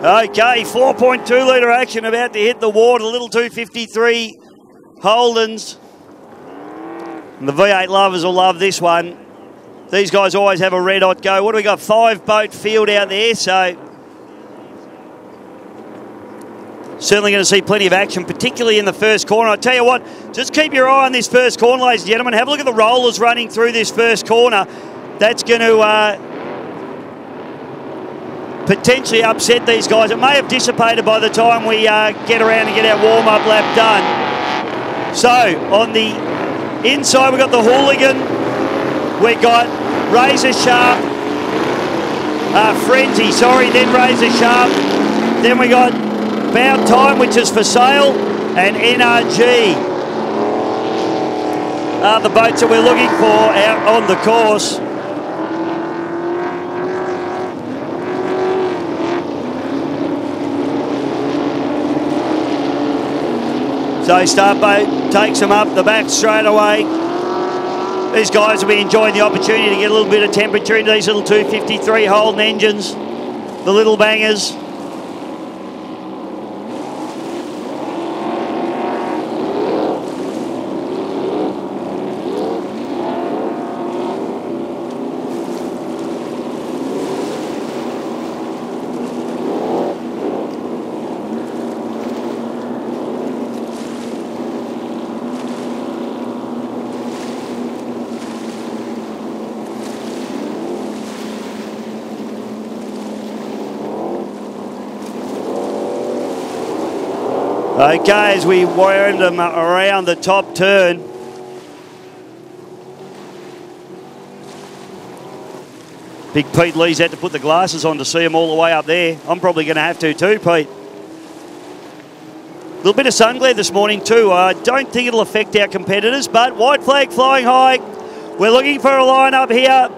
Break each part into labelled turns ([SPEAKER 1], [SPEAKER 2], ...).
[SPEAKER 1] Okay, 4.2 litre action about to hit the water. Little 253 Holdens. And the V8 lovers will love this one. These guys always have a red hot go. What do we got? Five boat field out there, so certainly going to see plenty of action, particularly in the first corner. I tell you what, just keep your eye on this first corner, ladies and gentlemen. Have a look at the rollers running through this first corner. That's going to uh, potentially upset these guys. It may have dissipated by the time we uh, get around and get our warm-up lap done. So, on the inside, we've got the Hooligan. We've got Razor Sharp, uh, Frenzy, sorry, then Razor Sharp. Then we got Bout Time, which is for sale, and NRG are the boats that we're looking for out on the course. So Starboat takes them up the back straight away. These guys will be enjoying the opportunity to get a little bit of temperature into these little 253 Holden engines, the little bangers. Okay, as we wind them around the top turn. Big Pete Lee's had to put the glasses on to see them all the way up there. I'm probably going to have to too, Pete. A little bit of sun glare this morning too. I don't think it'll affect our competitors, but white flag flying high. We're looking for a line up here.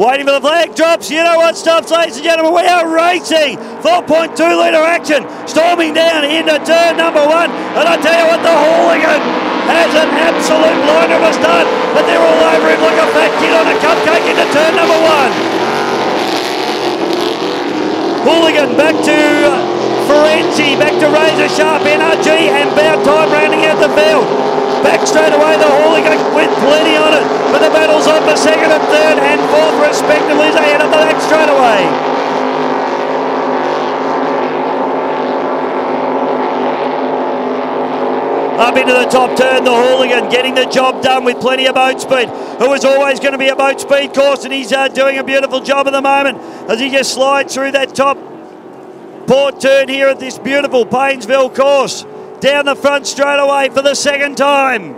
[SPEAKER 1] Waiting for the flag drops. You know what stops, ladies and gentlemen? We are racing. 4.2 litre action. Storming down into turn number one. And I tell you what, the hooligan has an absolute blinder of a start. But they're all over him like a fat kid on a cupcake into turn number one. Hooligan back to Frenzy, back to Razor Sharp, NRG, and Bout Time rounding out the field. Back straight away, the Hooligan with plenty on it. But the battle's on for second and third and fourth respectively as they head up the back Up into the top turn, the Hooligan getting the job done with plenty of boat speed. It was always going to be a boat speed course, and he's uh, doing a beautiful job at the moment as he just slides through that top port turn here at this beautiful Paynesville course down the front straight away for the second time.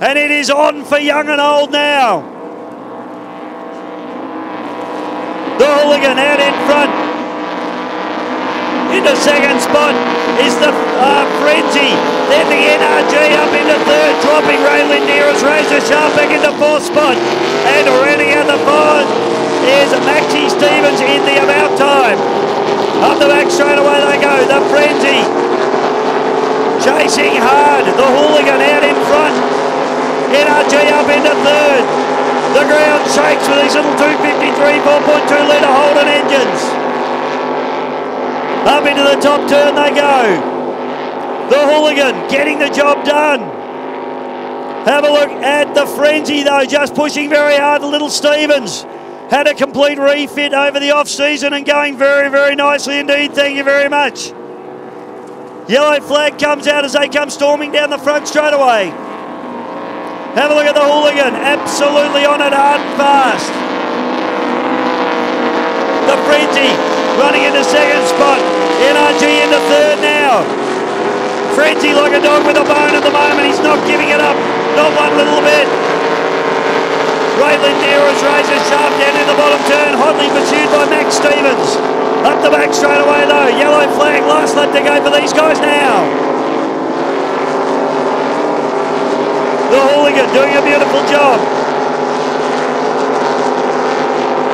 [SPEAKER 1] And it is on for young and old now. Hooligan out in front. Into second spot is the uh, Frenzy. Then the NRG up into third, dropping Ray Linderas, Razor Sharp back into fourth spot. And rounding out the fourth is Maxie Stevens in the about time. Up the back straight away they go. The Frenzy Chasing hard. The hooligan out in front. NRG up into third. The ground shakes with these little 253 4.2 litre Holden engines. Up into the top turn they go. The hooligan getting the job done. Have a look at the frenzy though, just pushing very hard. The little Stevens had a complete refit over the off season and going very, very nicely indeed. Thank you very much. Yellow flag comes out as they come storming down the front straight away. Have a look at the hooligan, absolutely on it hard and fast. The Frenzy running into second spot. NRG into third now. Frenzy like a dog with a bone at the moment. He's not giving it up, not one little bit. Raylan Neera's razor sharp down in the bottom turn, hotly pursued by Max Stevens. Up the back straight away though. Yellow flag, last lap to go for these guys now. The hooligan doing a beautiful job.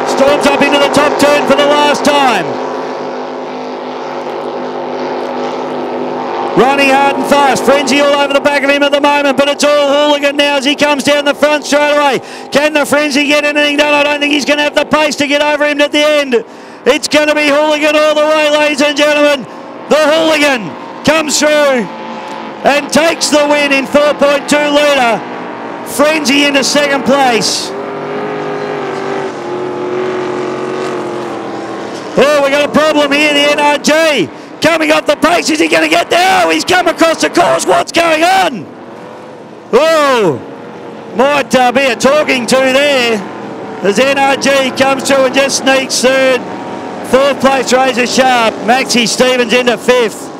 [SPEAKER 1] Storms up into the top turn for the last time. Running hard and fast. Frenzy all over the back of him at the moment, but it's all Hooligan now as he comes down the front straight away. Can the Frenzy get anything done? I don't think he's going to have the pace to get over him at the end. It's going to be Hooligan all the way, ladies and gentlemen. The Hooligan comes through and takes the win in 4.2 litre. Frenzy into second place. Oh, we got a problem here, the NRG coming off the pace. Is he going to get there? Oh, he's come across the course. What's going on? Oh, might uh, be a talking to there. As NRG comes through and just sneaks third. Fourth place, Razor Sharp. Maxi Stevens into fifth.